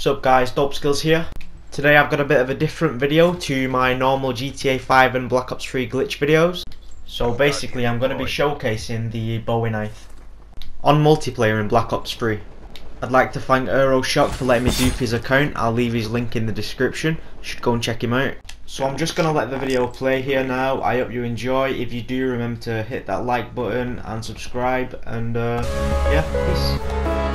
Sup guys, Dope Skills here. Today I've got a bit of a different video to my normal GTA 5 and Black Ops 3 glitch videos. So basically I'm going to be showcasing the Bowie knife on multiplayer in Black Ops 3. I'd like to thank Ario Shocks for letting me dupe his account, I'll leave his link in the description, you should go and check him out. So I'm just going to let the video play here now, I hope you enjoy, if you do remember to hit that like button and subscribe and uh, yeah, peace.